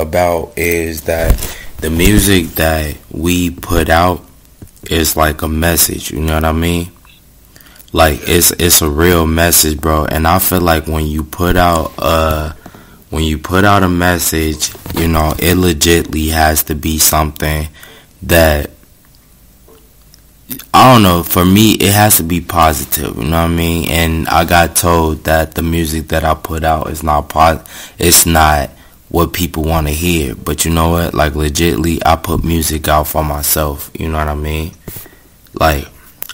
about is that the music that we put out is like a message, you know what I mean? Like it's it's a real message, bro. And I feel like when you put out uh when you put out a message, you know, it legitly has to be something that I don't know, for me it has to be positive, you know what I mean? And I got told that the music that I put out is not pos it's not what people want to hear. But you know what? Like legitly I put music out for myself, you know what I mean? Like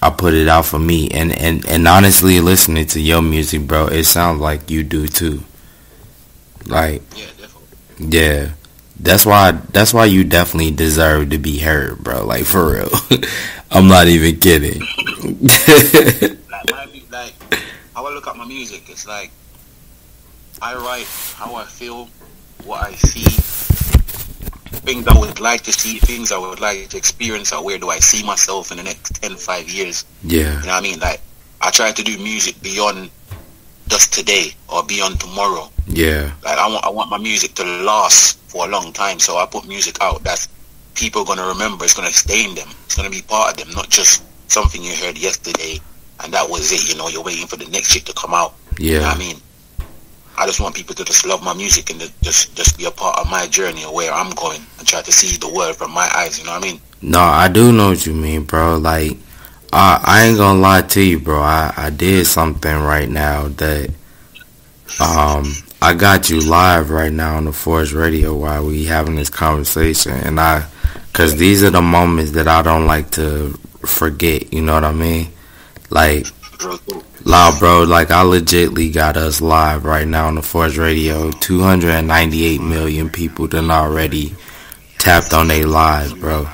I put it out for me and and and honestly listening to your music, bro, it sounds like you do too. Like Yeah, definitely. yeah. That's why that's why you definitely deserve to be heard, bro. Like for real. I'm not even kidding. Like I be like how I look at my music, it's like I write how I feel, what I see, things I would like to see, things I would like to experience, or where do I see myself in the next 10, 5 years. yeah. You know what I mean? Like I try to do music beyond just today or beyond tomorrow. Yeah. Like I want I want my music to last for a long time. So I put music out that people are gonna remember. It's gonna stay in them. It's gonna be part of them, not just something you heard yesterday and that was it. You know, you're waiting for the next shit to come out. You know Yeah. what I mean? I just want people to just love my music and just just be a part of my journey or where I'm going and try to see the world from my eyes. You know what I mean? No, I do know what you mean, bro. Like, I I ain't gonna lie to you, bro. I I did something right now that, um, I got you live right now on the Forest Radio while we having this conversation, and I, cause these are the moments that I don't like to forget. You know what I mean? Like, Loud, bro. Like I legitly got us live right now on the Forest Radio. 298 million people done already tapped on they live, bro,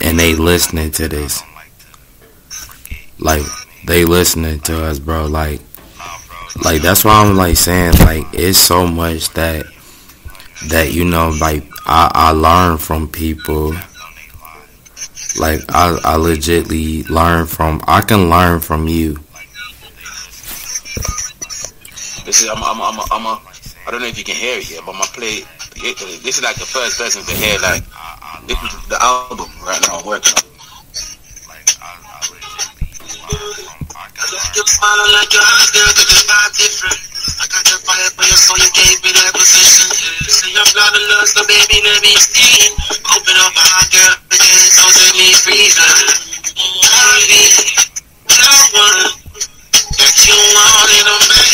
and they listening to this. Like they listening to us, bro. Like, like that's why I'm like saying like it's so much that that you know like I I learn from people. Like I I legitly learn from I can learn from you. This is I'm I'm I'm a, I'm a I don't know if you can hear it yet, but my play. It, this is like the first person to hear like this is the album right now I'm working on. You're smiling like your eyes, girl, but your vibe different. I got your fire for your soul, you gave me that position. Say I'm blind to love, so baby, let me see. Open up my heart, girl, because so set me free. Baby, no one that you want in a man.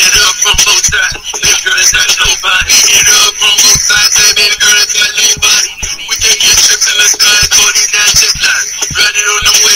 It up from both sides. This girl is not nobody. It up from both sides, baby girl, it's not anybody. We can get trips in the sky, Cody, that's just like. Ride it on the waves,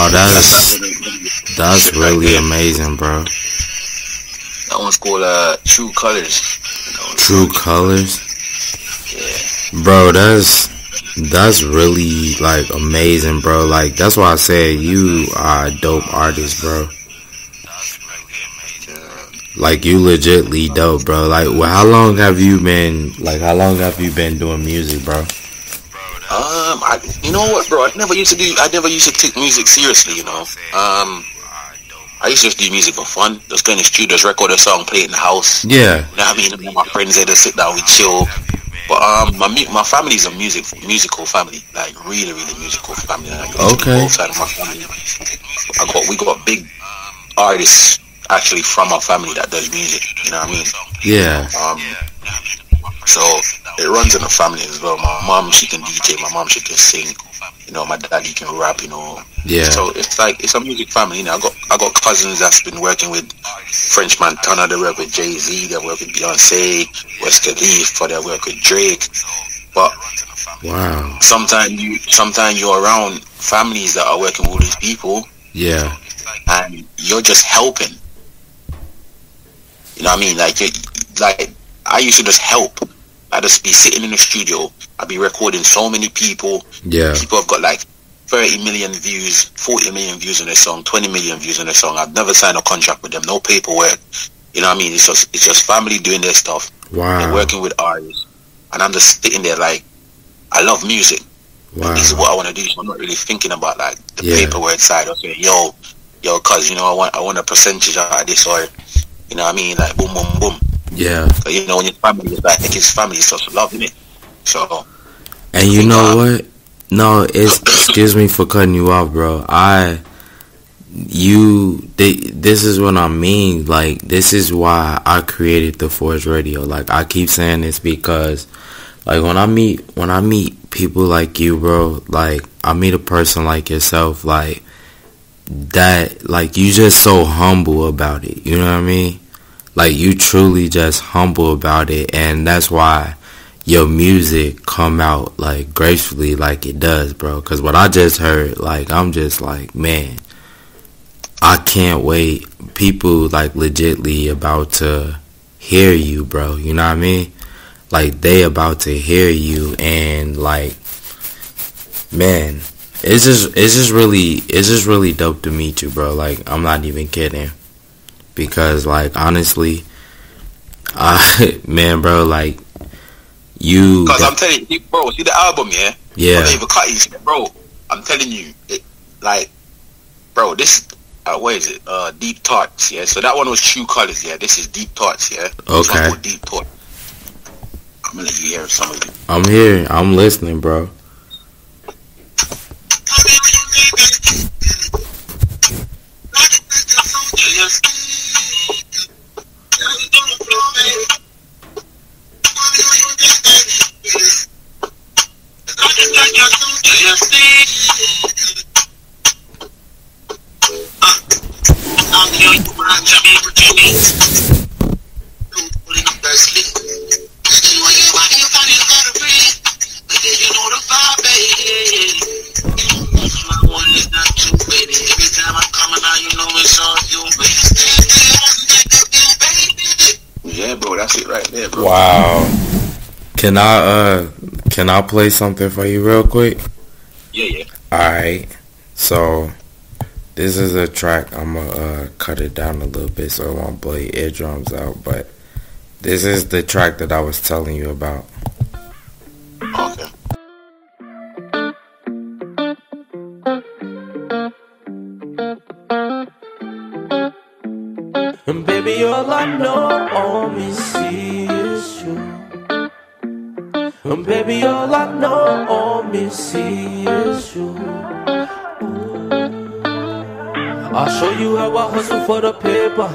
Wow, that's that's really amazing, bro. that one's called uh True Colors. True colors, Yeah. bro. That's that's really like amazing, bro. Like that's why I said you are a dope artist, bro. Like you legitly dope, bro. Like, well, how long have you been? Like, how long have you been doing music, bro? I, you know what, bro? I never used to do. I never used to take music seriously. You know. Um, I used to just do music for fun. Just go in the studio, just record a song, play it in the house. Yeah, You know what I mean? And My friends there, just sit down, we chill. But um, my my family's a music musical family, like really, really musical family. Like, Okay. Both sides of my family. I got we got big artists actually from our family that does music. You know what I mean? yeah, Um, so it runs in the family as well. My mom, she can DJ. My mom, she can sing. You know, my dad, he can rap. You know, yeah. so it's like it's a music family. You know, I got I got cousins that's been working with French Montana. They work with Jay Z. They work with Beyonce, Wiz Khalifa. They work with Drake. But Wow. Sometimes you sometimes you're around families that are working with all these people Yeah. and you're just helping. You know what I mean? Like, you like I used to just help. I'd just be sitting in the studio. I'd be recording so many people. Yeah. People have got like 30 million views, 40 million views on their song, 20 million views on their song. I've never signed a contract with them, no paperwork. You know what I mean? It's just it's just family doing their stuff. They're working with artists, and I'm just sitting there like, I love music. Wow. This is what I want to do. So I'm not really thinking about like the Yeah. paperwork side of it. Yo, yo, cuz you know I want I want a percentage out of this or you know what I mean like boom boom boom. Yeah. You know when your family is like it's family, it's just love in it. So And you know what? No, it's excuse me for cutting you off, bro. I you they, this is what I mean. Like this is why I created the Forest Radio. Like I keep saying this because like when I meet when I meet people like you, bro, like I meet a person like yourself, like that like you just so humble about it. You know what I mean? Like you truly just humble about it and that's why your music come out like gracefully like it does, bro. Cause what I just heard, like I'm just like, man, I can't wait. People like legitly about to hear you, bro. You know what I mean? Like they about to hear you and like, man, it's just it's just really it's just really dope to meet you, bro. Like I'm not even kidding. Because like honestly, I man, bro, like you because I'm telling you, bro, see the album, yeah. yeah. David Cutty's, bro. I'm telling you, it, like, bro, this. Uh, what is it? Uh, Deep Thoughts, yeah. So that one was True Colors, yeah. This is Deep Thoughts, yeah. Okay. Deep Thoughts. I'm gonna let you hear some of it. I'm here. I'm listening, bro. Can I uh can I play something for you real quick? Yeah, yeah. Alright. So this is a track. I'm gonna uh, cut it down a little bit so it won't blow your eardrums out, but this is the track that I was telling you about. And baby, all I know on me see is you. Mm. I'll show you how I hustle for the paper.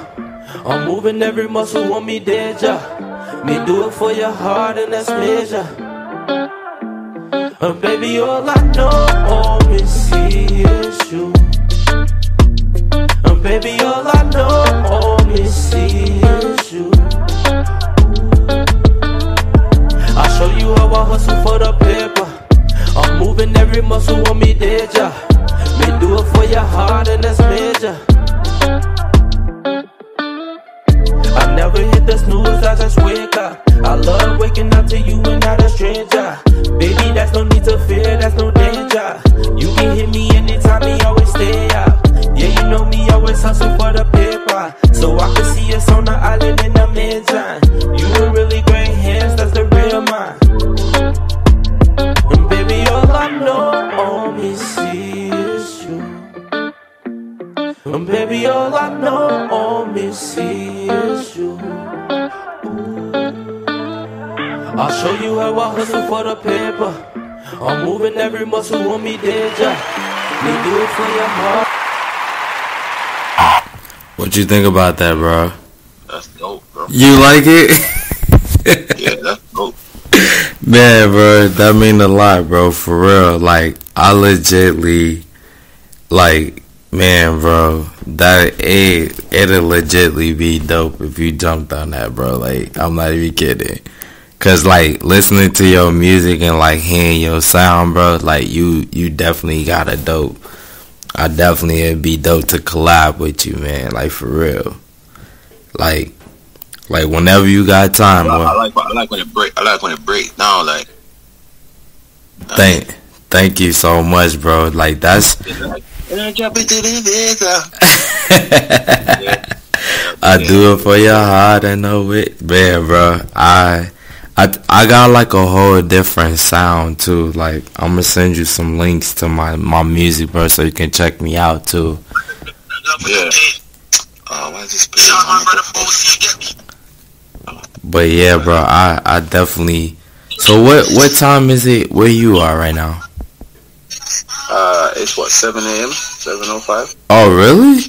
I'm moving every muscle on me yeah. Me do it for your heart and that's measure. And baby, all I know on me see is you. And baby, all I know on me see is you. You how I hustle for the paper. I'm moving every muscle on me yeah. Me do it for your heart and that's major. I never hit the snooze, I just wake up. I love waking up to you and not a stranger. Baby, that's no need to fear, that's no danger. You can hit me anytime, me always stay up. Yeah, you know me, always hustle for the paper. So I can see us on the island in the meantime. You in really great hands, that's the real mine. And baby, all I know on me see is you. And baby, all I know on me see is you. I'll show you how I hustle for the paper. I'm moving every muscle on me dead, yeah. Me do it for your heart. What you think about that, bro? That's dope, bro. You like it? Man, bro, that mean a lot, bro. For real, like I legitly, like, man, bro, that it it'll legitly be dope if you jumped on that, bro. Like, I'm not even kidding, Cause like listening to your music and like hearing your sound, bro, like you you definitely got a dope. I definitely it'd be dope to collab with you, man. Like for real. Like like whenever you got time, I, bro. I like I like when it break. I like when it break down. Like Thank thank you so much, bro. Like that's it's like, and I jump into the visa. Yeah. I do it for your heart and know it, man, bro. I, I, I got like a whole different sound too. Like I'm gonna send you some links to my my music, bro, so you can check me out too. Yeah. Oh, why is this But yeah, bro, I, I definitely. So what what time is it where you are right now? Uh, it's what 7 a.m. 7:05. Oh really?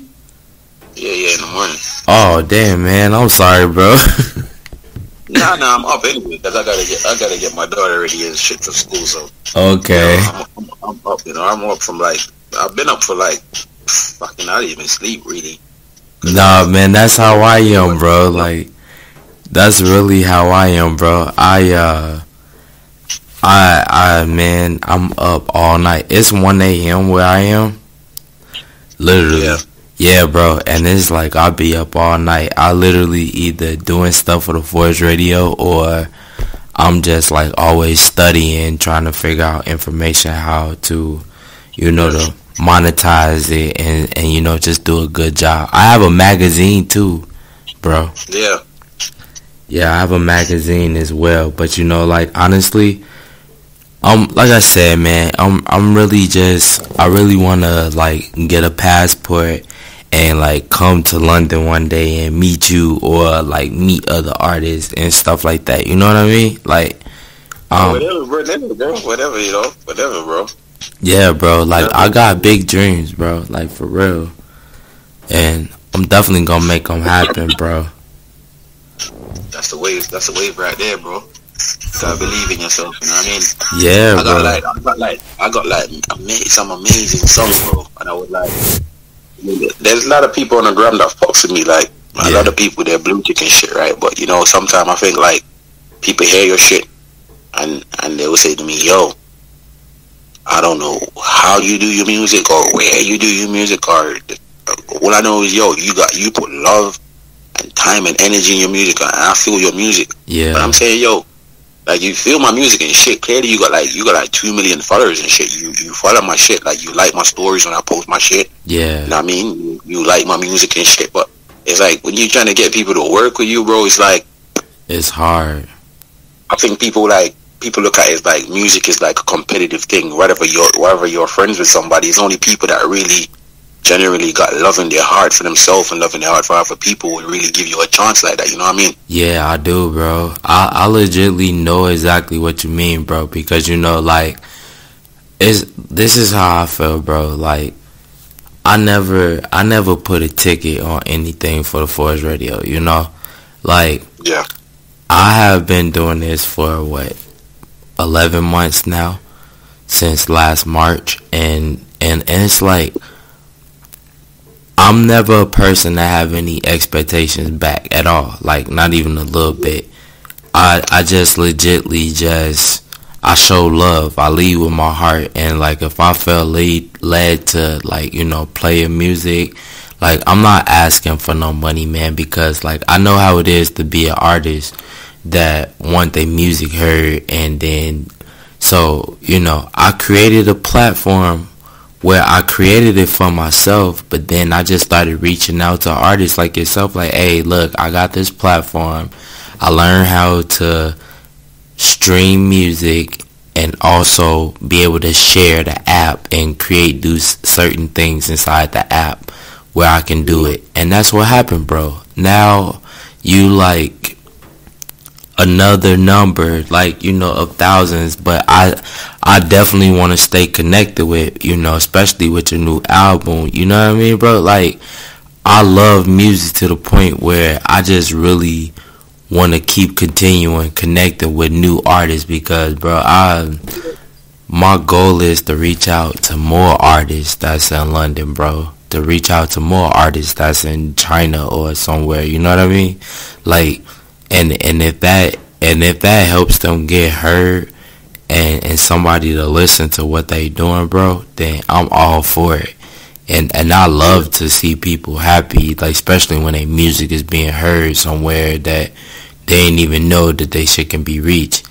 Yeah, yeah, in the morning. Oh damn, man, I'm sorry, bro. Nah, nah, I'm up anyway because I gotta get I gotta get my daughter ready and shit for school. So okay. I'm, I'm, I'm up. You know, I'm up from like I've been up for like fucking. I didn't even sleep really. Nah, man, that's how I am, bro. Like, that's really how I am, bro. I, uh, I, I, man, I'm up all night. It's 1 a.m. where I am. Literally. Yeah. Yeah, bro. And it's like I'll be up all night. I literally either doing stuff for the Forest Radio or I'm just like always studying, trying to figure out information how to, you know, to monetize it and, and you know, just do a good job. I have a magazine too, bro. Yeah. Yeah, I have a magazine as well. But you know, like honestly, um, like I said, man, I'm I'm really just I really wanna like get a passport and like come to London one day and meet you or like meet other artists and stuff like that. You know what I mean? Like, um, whatever, bro. Whatever, bro. Whatever, you know. Whatever, bro. yeah, bro. Like I got big dreams, bro. Like for real, and I'm definitely gonna make them happen, bro. That's the wave. That's the wave right there, bro. Gotta believe in yourself. You know what I mean? Yeah, I got bro. like, I got like, I got like some amazing songs, bro. And I was like, there's a lot of people on the gram that fucks with me. Like a Yeah. lot of people, they're blue and shit, right? But you know, sometimes I think like people hear your shit, and and they will say to me, "Yo, I don't know how you do your music or where you do your music, or all I know is, yo, you got you put love and time and energy in your music, and I feel your music." But Yeah, I'm saying, yo, like you feel my music and shit. Clearly, you got like you got like two million followers and shit. You you follow my shit. Like you like my stories when I post my shit. Yeah. You know what I mean? You, you like my music and shit. But it's like when you're trying to get people to work with you, bro. It's like it's hard. I think people like people look at it as like music is like a competitive thing. Whatever you're wherever you're friends with somebody, it's only people that really generally got love in their heart for themselves and love in their heart for other people would really give you a chance like that. You know what I mean? Yeah, I do, bro. I I legitly know exactly what you mean, bro, because you know, like, it's this is how I feel, bro. Like, I never I never put a ticket on anything for the Forest Radio. You know, like Yeah. I have been doing this for what eleven months now, since last March, and and and it's like I'm never a person that have any expectations back at all. Like not even a little bit. I I just legitly just I show love. I lead with my heart, and like if I felt lead led to like you know play a music, like I'm not asking for no money, man, because like I know how it is to be an artist that want their music heard, and then so you know I created a platform where I created it for myself, but then I just started reaching out to artists like yourself, like, hey, look, I got this platform. I learned how to stream music and also be able to share the app and create do certain things inside the app where I can do it. And that's what happened, bro. Now you like another number like you know of thousands but i i definitely want to stay connected with you know especially with your new album. You know what i mean bro? Like i love music to the point where i just really want to keep continuing connecting with new artists because bro i my goal is to reach out to more artists that's in london bro. To reach out to more artists that's in china or somewhere you know what i mean? Like and and if that and if that helps them get heard and and somebody to listen to what they doing, bro, then I'm all for it. And and I love to see people happy, like especially when their music is being heard somewhere that they didn't even know that they shit can be reached.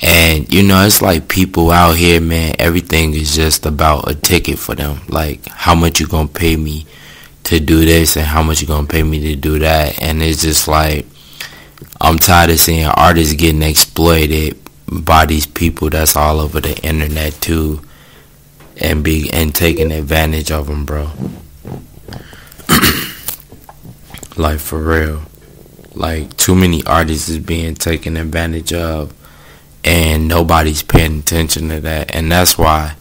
And you know, it's like people out here, man. Everything is just about a ticket for them. Like how much you gonna pay me to do this, and how much you gonna pay me to do that. And it's just like I'm tired of seeing artists getting exploited by these people that's all over the internet too, and be and taking advantage of them, bro. like for real, like too many artists is being taken advantage of, and nobody's paying attention to that, and that's why,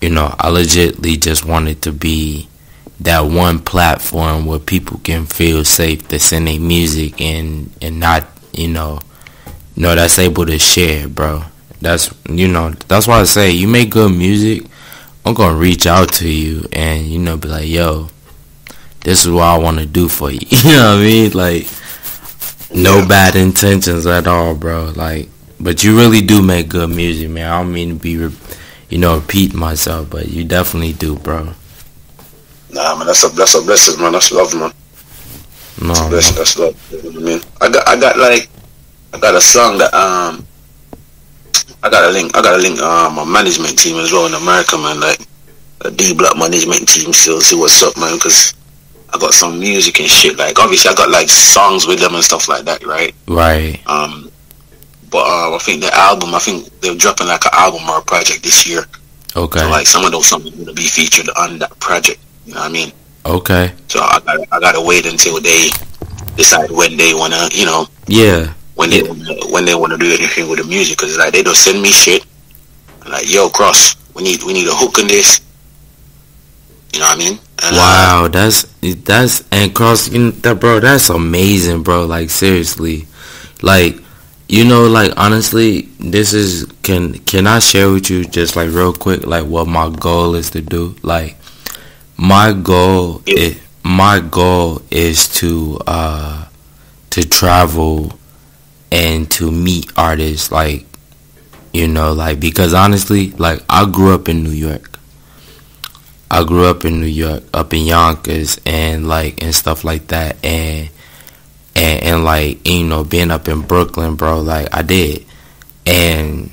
you know, I legitly just wanted to be that one platform where people can feel safe to send their music and and not you know know that's able to share bro. That's you know that's why i say you make good music i'm gonna reach out to you and you know be like yo this is what i want to do for you. You know what i mean? Like no Yeah. bad intentions at all bro. Like but you really do make good music man. I don't mean to be re- you know repeat myself but you definitely do bro Nah, man, that's a that's a blessing, man. That's love, man. no That's man. blessing. That's love. You know what I mean, I got I got like I got a song that um I got a link. I got a link. Um, my management team as well in America, man. Like a D Block management team. Still see what's up, man. Because I got some music and shit. Like obviously, I got like songs with them and stuff like that, right? right Um, but uh, I think the album. I think they're dropping like an album or a project this year. okay So like some of those songs going to be featured on that project. You know what I mean? okay So I got I gotta wait until they decide when they wanna, you know, Yeah, when they when they wanna do anything with the music. Cause like they don't send me shit. Like yo, cross, we need we need a hook in this. You know what I mean? And, uh, wow, that's that's and cross you know, that bro. That's amazing, bro. Like seriously, like you know, like honestly, this is can can I share with you just like real quick, like what my goal is to do. Like my goal is my goal is to uh to travel and to meet artists like you know like because honestly like I grew up in New York I grew up in New York, up in Yonkers, and like and stuff like that, and and and like you know being up in Brooklyn, bro. Like I did, and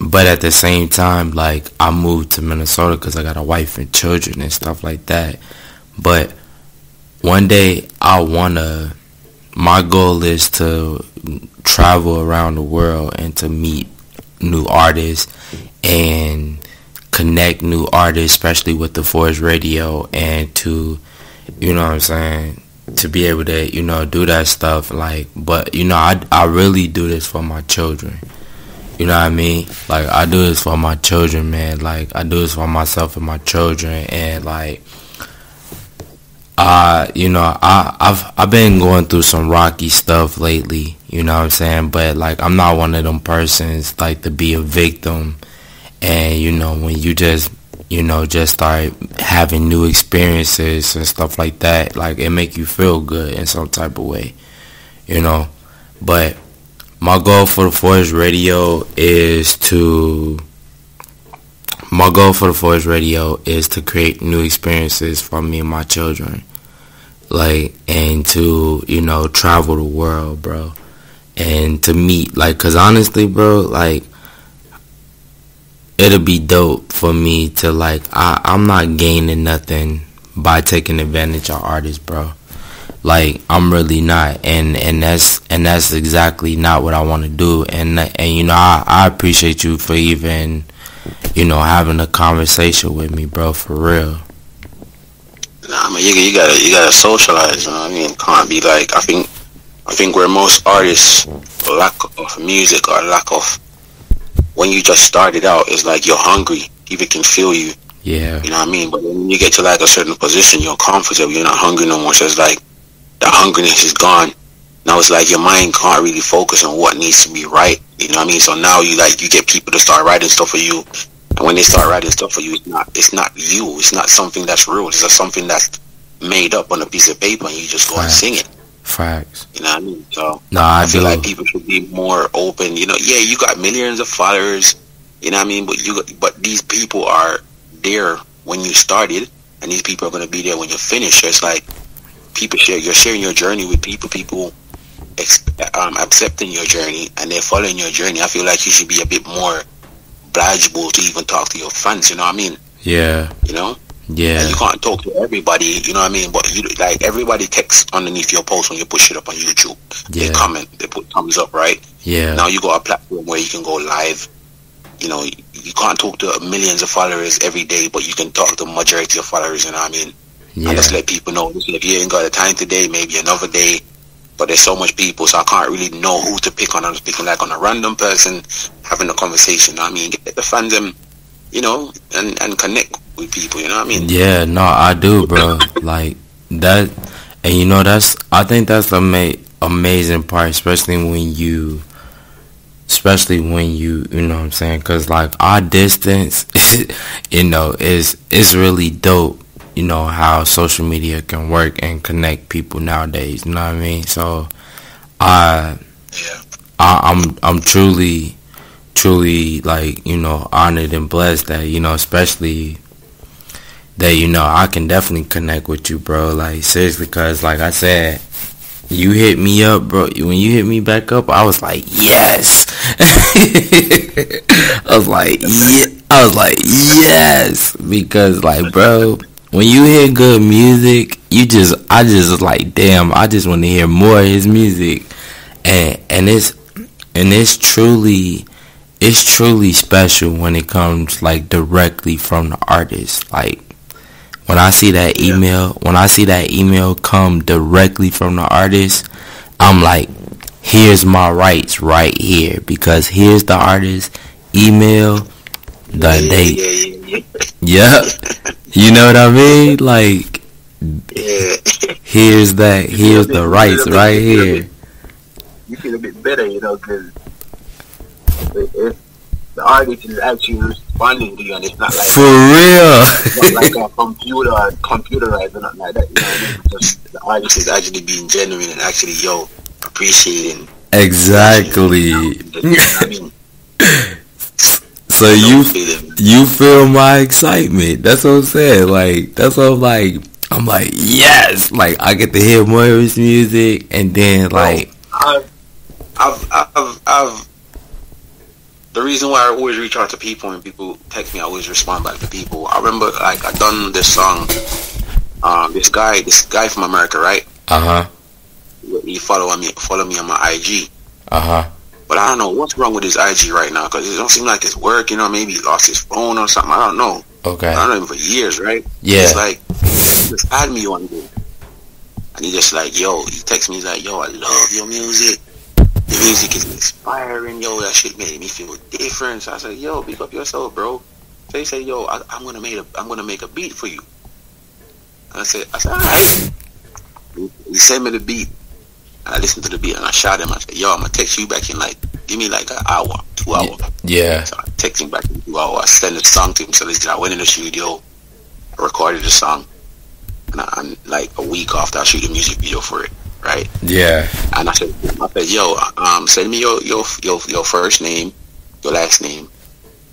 but at the same time, like I moved to Minnesota because I got a wife and children and stuff like that. But one day I wanna. My goal is to travel around the world and to meet new artists and connect new artists, especially with the Forest Radio, and to, you know what I'm saying, to be able to, you know, do that stuff. Like, but you know, I I really do this for my children. You know what I mean? Like, I do this for my children, man. Like, I do this for myself and my children, and like. Uh, you know, I, I've I've been going through some rocky stuff lately, you know what I'm saying? But like I'm not one of them persons like to be a victim and you know when you just you know just start having new experiences and stuff like that like it make you feel good in some type of way you know but my goal for the forest radio is to my goal for the forest radio is to create new experiences for me and my children like and to you know travel the world bro and to meet like cuz honestly bro like it'll be dope for me to like I, I'm not gaining nothing by taking advantage of artists, bro. Like I'm really not, and and that's and that's exactly not what I want to do. And and you know I I appreciate you for even you know having a conversation with me, bro. For real. Nah, man, you, you gotta you gotta socialize. You know what I mean? Can't be like I think I think where most artists lack of music or lack of when you just started out is like you're hungry. People can feel you. Yeah. You know what I mean? But when you get to like a certain position, you're comfortable. You're not hungry no more. So it's like the hungriness is gone. Now it's like your mind can't really focus on what needs to be right. You know what I mean? So now you like you get people to start writing stuff for you, and when they start writing stuff for you, it's not it's not you. It's not something that's real. It's just something that's made up on a piece of paper, and you just go and sing it. Facts. You know what I mean? So No, I, I feel do. like people should be more open. You know, yeah, you got millions of followers. You know what I mean? But you, but these people are there when you started, and these people are going to be there when you finish. So it's like people share. You're sharing your journey with people. People um, accepting your journey and they're following your journey. I feel like you should be a bit more obligeable to even talk to your fans. You know what I mean? yeah, You know. yeah, And you can't talk to everybody, you know what I mean? But you like everybody texts underneath your post when you push it up on YouTube. They comment, they put thumbs up, right? yeah, Now you got a platform where you can go live. You know, you, you can't talk to millions of followers every day, but you can talk to majority of followers. You know what I mean? Yeah, And just let people know. If you ain't got the time today, maybe another day. But there's so much people, so I can't really know who to pick on. I'm just picking like on a random person having a conversation. I mean, get the fans and you know, and and connect with people. You know what I mean? yeah. No, I do, bro. like that, and you know that's. I think that's the ama- amazing part, especially when you, especially when you, you know what I'm saying? Cause like our distance, you know, is is really dope. You know how social media can work and connect people nowadays. You know what I mean? So, I. Yeah. I, I'm I'm truly, truly like you know honored and blessed that you know especially that you know I can definitely connect with you, bro. Like seriously, cause like I said, you hit me up, bro. When you hit me back up, I was like, yes. I was like, yeah. I was like, yes, because like, bro, when you hear good music, you just, I just like, damn, I just want to hear more of his music, and and it's and it's truly it's truly special when it comes like directly from the artist. Like when i see that email when i see that email come directly from the artist i'm like here's my rights right here. Because here's the artist email the date. yep you know what i mean like yeah. here's that here's the you rights bit- right you here You feel a bit better, you know, because if the artist is actually responding to you, and it's not like for real it's not like a computer computerized or nothing like that. You know what I mean? Just the artist is actually being genuine and actually, yo, appreciating. exactly You know what I mean? So you you feel my excitement. That's what I'm saying. Like that's what I'm like. I'm like yes. Like I get to hear more of his music, and then like I've, I've, I've, I've. The reason why I always reach out to people and people text me, I always respond back to people. I remember, like, I done this song. Um, this guy, this guy from America, right? uh huh, He follow me, follow me on my IG. uh huh. But I don't know what's wrong with his IG right now because it don't seem like it's work. You know, maybe he lost his phone or something. I don't know. Okay. I don't know him for years, right? Yeah. It's like just add me one day, and he just like, yo, he texts me like, yo, I love your music. Your music is inspiring, yo. That shit made me feel different. So I said, yo, pick up yourself, bro. So he said, yo, I, I'm gonna make a, I'm gonna make a beat for you. And I said, I said, all right. He, he sent me the beat. I listened to the beat and I shot him. I said, yo, I'm gonna text you back in like, give me like an hour, two hours. Yeah. So I text him back in two hours. I sent the song to him. So listen, I went in the studio, I recorded the song, and I, I'm like a week after I shoot the music video for it, right? Yeah. And I said, I said, yo, um, send me your your your your first name, your last name,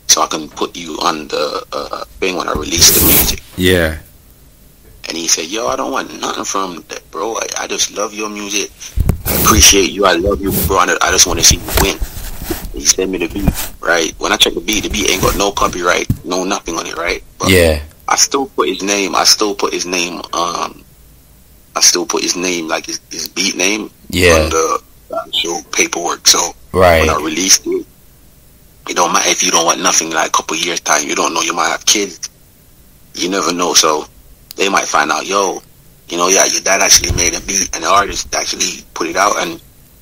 so I can put you on the uh, thing when I release the music. Yeah. And he said, yo, I don't want nothing from that, bro. I, I just love your music. I appreciate you. I love you, bro. And I just want to see you win. He sent me the beat, right? When I check the beat, the beat ain't got no copyright, no nothing on it, right? But Yeah. I still put his name. I still put his name. Um, I still put his name, like his, his beat name, Yeah. on the actual paperwork. So Right. when I released it, you don't matter if you don't want nothing like a couple years time. You don't know. You might have kids. You never know. So they might find out, yo, you know, yeah, your dad actually made a beat, and the artist actually put it out, and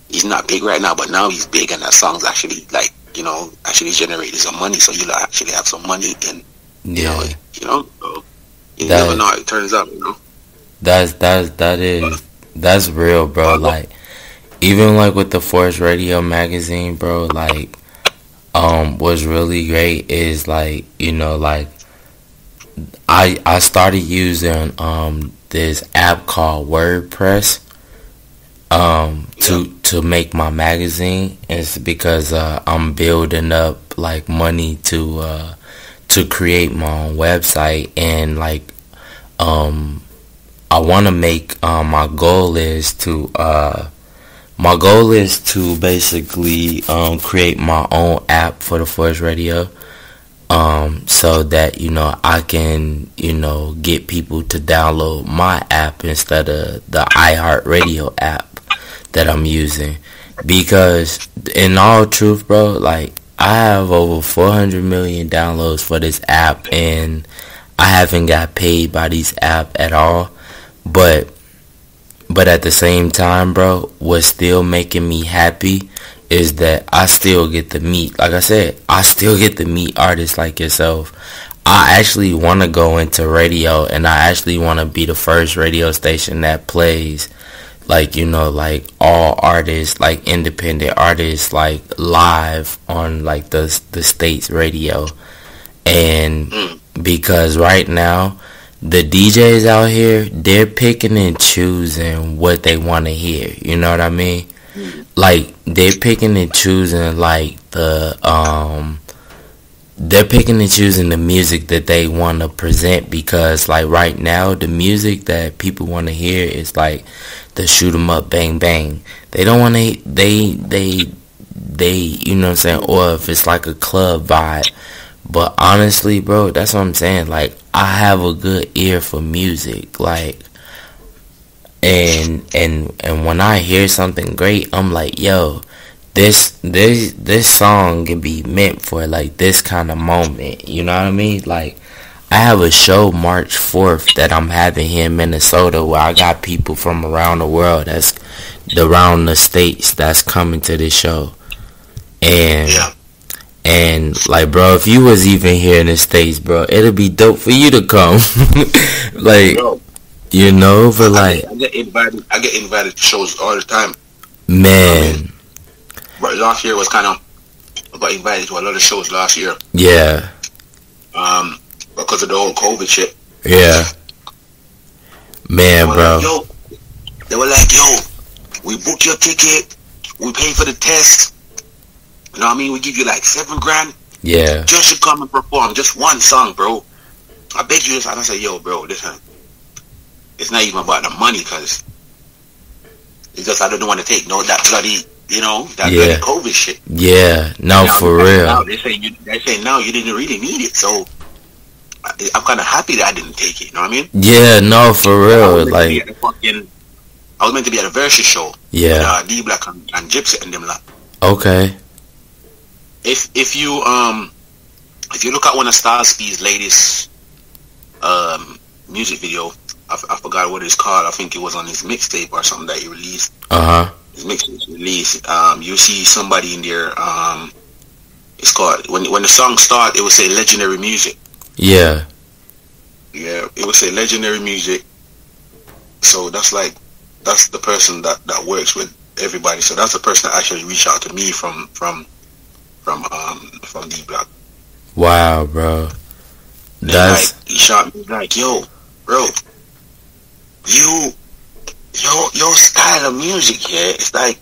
he's not big right now, but now he's big, and that song's actually like, you know, actually generated some money. So you like, actually have some money, and you know, Yeah. you know, so you That- never know how it turns out. You know, That's that's that is that's real, bro. Like even like with the Forest Radio magazine, bro. Like um, what's really great is like you know like I I started using um this app called WordPress, um to to make my magazine. It's because uh, I'm building up like money to uh, to create my own website. And like um I want to make um, my goal is to uh my goal is to basically um create my own app for the Forest Radio um, so that you know I can you know get people to download my app instead of the iHeartRadio app that I'm using. Because in all truth bro like I have over 400 million downloads for this app and I haven't got paid by this app at all. But but at the same time bro what's still making me happy is that I still get to meet, like I said, I still get to meet artists like yourself. I actually want to go into radio and I actually want to be the first radio station that plays like, you know, like all artists, like independent artists, like live on like the, the state's radio. And because right now, the DJs out here, they're picking and choosing what they want to hear. You know what I mean? Like they're picking and choosing like the um they're picking and choosing the music that they want to present because like right now the music that people want to hear is like the shoot 'em up bang bang. They don't want to they they they you know what i'm saying or if it's like a club vibe. But honestly bro that's what i'm saying. Like i have a good ear for music. Like and and and when I hear something great, I'm like, yo, this this this song can be meant for like this kind of moment. You know what I mean? Like, I have a show March fourth that I'm having here in Minnesota where I got people from around the world that's around the states that's coming to this show, and. Yeah. And like, bro, if you was even here in the states, bro, it'd be dope for you to come. like, you know, but I like, get, I get invited. I get invited to shows all the time. man, But last year was kind of I got invited to a lot of shows last year. yeah, Um, because of the whole COVID shit. yeah, man, They bro, Like, yo, they were like, yo, we book your ticket, we pay for the test. You know what I mean? We give you like seven grand yeah, just to come and perform just one song, bro. I bet you this. And I said, yo, bro, listen, it's not even about the money, cause it's just I don't want to take no that bloody, you know, that Yeah. bloody COVID shit. yeah, no, Now- for Now real, they say you, they say now you didn't really need it, so I, I'm kind of happy that I didn't take it. You know what I mean? yeah, no, for real, was meant to be like, fucking- I was meant to be at a Versus show with yeah, uh, D Block and, and Gypsy and them lot. okay, If if you um if you look at one of Star Speed's latest um music video, I, forgot what it's called. I think it was on his mixtape or something that he released. uh huh, His mixtape released. Um, you see somebody in there. Um, it's called when when the song start, it would say legendary music. yeah, Yeah, it would say legendary music. So that's like that's the person that that works with everybody. So that's the person that actually reached out to me from from from um from D Block. wow, bro, And, that's, like he shot me like, yo, bro, you your your style of music, yeah, it's like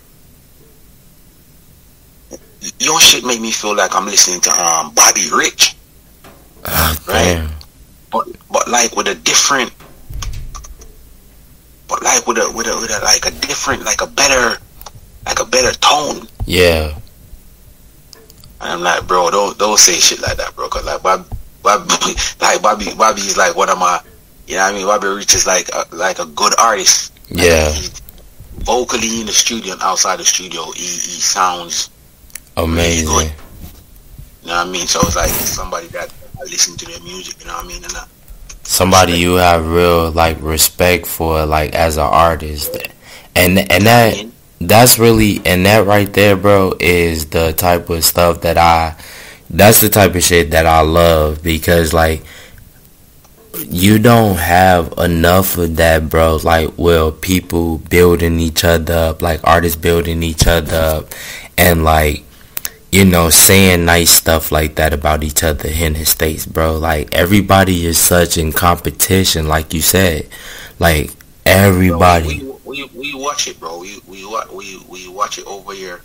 your shit make me feel like I'm listening to um Bobby Rich. ah, Right. damn, but but like with a different but like with a with a with a like a different like a better like a better tone yeah, and I'm like bro don't don't say shit like that bro cause like Bob, Bob like Bobby Bobby's like one of my you know what I mean? Bobby Rich is like a, like a good artist. Yeah, he, vocally in the studio and outside the studio he, he sounds amazing, you know what I mean? So it's like somebody that I listen to their music you know what I mean? And I, somebody you have real like respect for, like as an artist, and and that that's really and that right there bro is the type of stuff that i that's the type of shit that i love because like you don't have enough of that bro. Like well people building each other up like artists building each other up and like you know saying nice stuff like that about each other in the states bro. Like everybody is such in competition like you said. Like everybody. We, we we, we watch it, bro. We we we we watch it over here,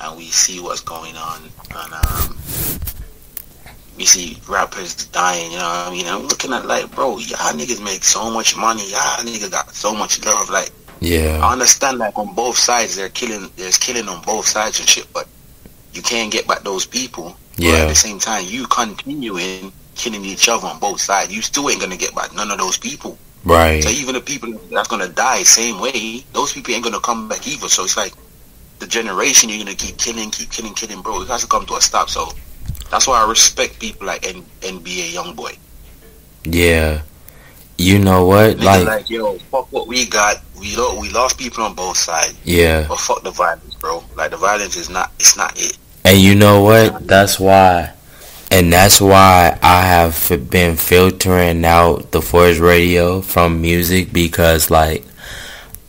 and we see what's going on, and um, we see rappers dying. You know what I mean? I'm looking at like, bro, y'all niggas make so much money. Y'all niggas got so much love. Like, Yeah. I understand like on both sides, they're killing. There's killing on both sides and shit, but you can't get back those people. But Yeah. at the same time, you continuing killing each other on both sides, you still ain't gonna get back none of those people. Right. So even the people that's gonna die same way, those people ain't gonna come back either. So it's like the generation you're gonna keep killing, keep killing, killing, bro. It has to come to a stop. So that's why I respect people like N- NBA YoungBoy. Yeah. You know what? Like, like, yo, fuck what we got. We lo- we lost people on both sides, yeah. but fuck the violence, bro. Like the violence is not, it's not it. And you know what? That's why. And that's why I have been filtering out the Forest Radio from music because, like,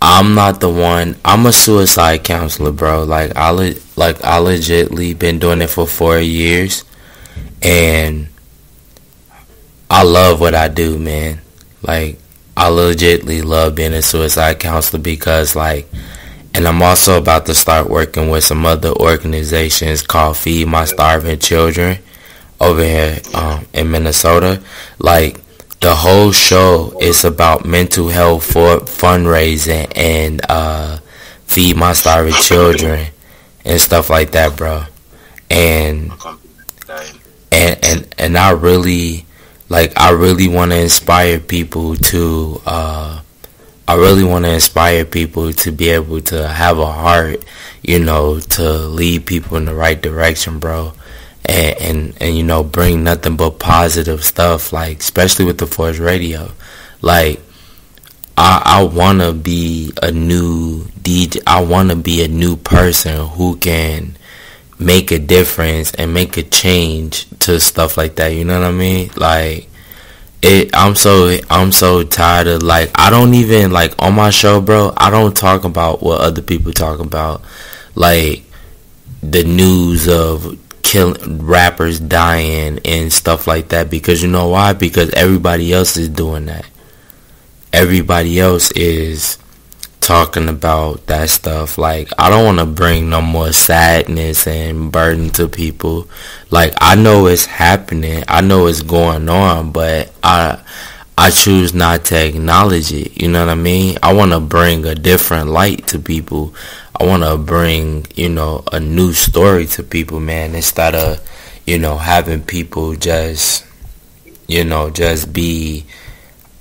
I'm not the one. I'm a suicide counselor, bro. Like, I le- like I legitly been doing it for four years, and I love what I do, man. Like, I legitly love being a suicide counselor because, like, and I'm also about to start working with some other organizations called Feed My Starving Children over here um, in Minnesota. Like the whole show is about mental health for fundraising and uh, Feed My Starving Children and stuff like that, bro. And and and and I really like I really want to inspire people to uh I really want to inspire people to be able to have a heart, you know, to lead people in the right direction, bro. And and, and you know, bring nothing but positive stuff like especially with the Forest Radio. Like I I want to be a new DJ. I want to be a new person who can make a difference and make a change to stuff like that. You know what I mean? Like it I'm so I'm so tired of like I don't even like on my show, bro, I don't talk about what other people talk about. Like the news of killing rappers dying and stuff like that because you know why? Because everybody else is doing that. Everybody else is talking about that stuff. Like I don't want to bring no more sadness and burden to people. Like I know it's happening. I know it's going on, but I I choose not to acknowledge it. You know what I mean? I want to bring a different light to people. I want to bring, you know, a new story to people, man, instead of, you know, having people just you know, just be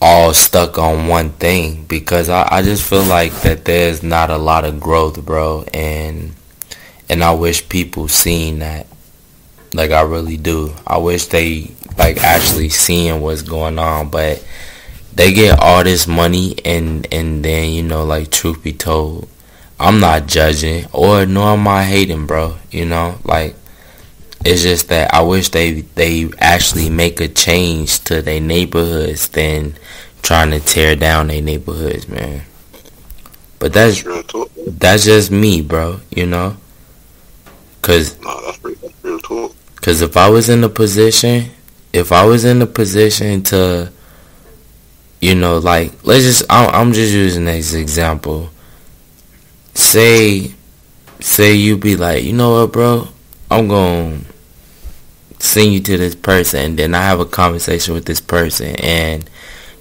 all stuck on one thing because I, I just feel like that there's not a lot of growth, bro, and and I wish people seen that. Like I really do. I wish they like actually seeing what's going on, but they get all this money and and then you know like truth be told, I'm not judging or nor am I hating, bro. You know like it's just that I wish they they actually make a change to their neighborhoods than trying to tear down their neighborhoods, man. But that's that's real talk. that's just me, bro. You know, cause No, that's real, that's real talk. cause if I was in the position, if I was in the position to, you know, like let's just I'm, I'm just using this example. Say, say you be like, you know what, bro, I'm gonna send you to this person, and then I have a conversation with this person, and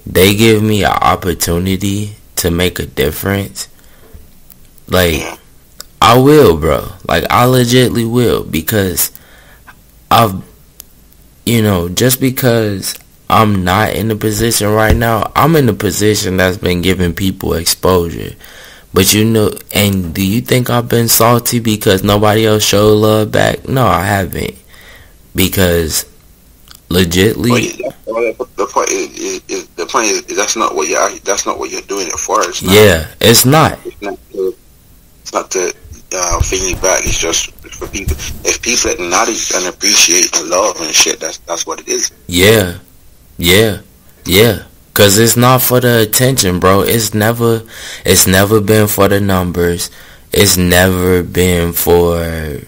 they give me an opportunity to make a difference. Like, I will, bro. Like, I legitly will because I've, you know, just because I'm not in the position right now, I'm in the position that's been giving people exposure. But you know, and do you think I've been salty because nobody else showed love back? No, I haven't. Because legitly, yeah, the point is, is, is the point is that's not what you're that's not what you're doing it for. It's not, yeah, it's not. it's not to, it's not to uh, feed back. It's just for people. If people acknowledge and appreciate the love and shit, that's that's what it is. Yeah, yeah, yeah. Cause it's not for the attention, bro. It's never, it's never been for the numbers. It's never been for,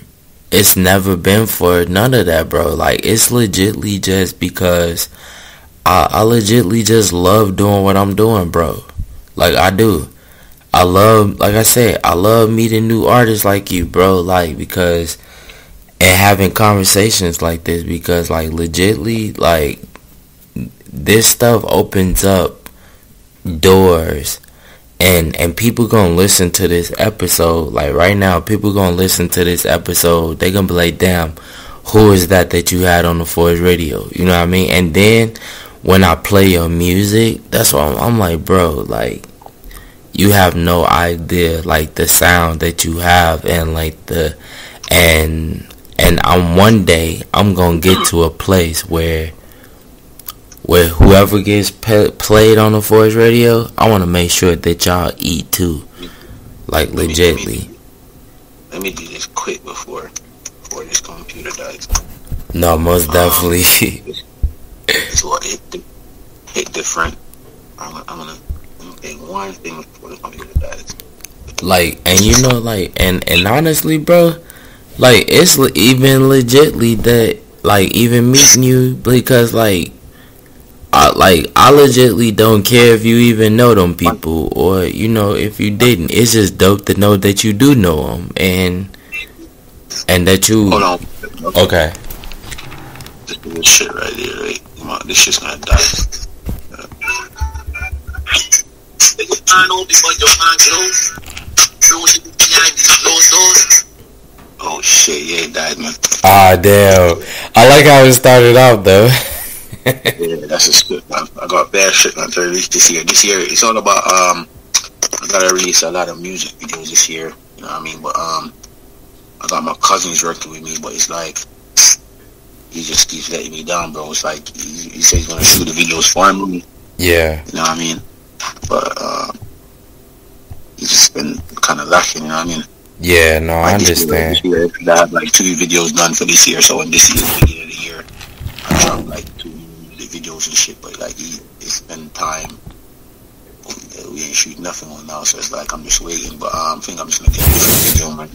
it's never been for none of that, bro. Like it's legitly just because I, I legitly just love doing what I'm doing, bro. Like I do. I love, like I said, I love meeting new artists like you, bro. Like because and having conversations like this because like legitly like this stuff opens up doors and and people gonna listen to this episode. Like right now people gonna listen to this episode. They gonna be like damn who is that that you had on the Forest Radio? You know what i mean? And then when i play your music that's why i'm, I'm like bro like you have no idea like the sound that you have and like the and and I'm one day I'm gonna get to a place where where whoever gets pe- played on the Forest Radio, I want to make sure that y'all eat too, like Let me- legitly. Let me do this quick before before this computer dies. No, most um, definitely. So I hit the, hit different. I'm, I'm gonna think one thing before the computer dies. like, and you know, like, and and honestly, bro, like, it's even legitly that, like, even meeting you because, like. I, like I legitly don't care if you even know them people or you know if you didn't. It's just dope to know that you do know them and and that you Hold on. okay. This, shit right here, right? On, this shit's gonna die. I know before your mind close. Close behind these closed doors. Oh shit, yeah, it died, man. Ah damn. I like how it started out though. Yeah, that's a shit. I, I got bad shit on to release this year. This year, it's all about um. I gotta release a lot of music videos this year. You know what I mean? But um, I got my cousins working with me, but it's like he just keeps letting me down, bro. It's like he, he says he's gonna shoot the videos for me. yeah. You know what I mean? But uh, he's just been kind of lacking. You know what I mean? Yeah, no, I Like this year- understand. This year, I have like two videos done for this year. So in this year, beginning of the year, I dropped like videos and shit. But like, he, it's been time. We ain't shoot nothing on now, so it's like I'm just waiting. But um, I think I'm just gonna get video, man.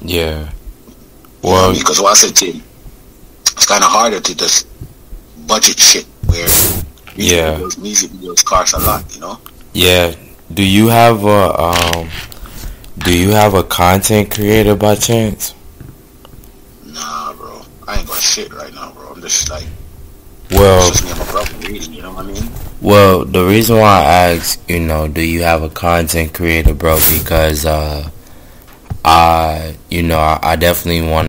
Yeah. Well, because what I said to him, it's kind of harder to just budget shit where music Yeah. videos, music videos cost a lot, you know. yeah. Do you have a um do you have a content creator by chance? Nah, bro, I ain't got shit right now, bro. I'm just like, Well, it's just me and my brother reading, you know what I mean? Well, the reason why I ask, you know, do you have a content creator, bro? Because uh, I, you know, I, I definitely want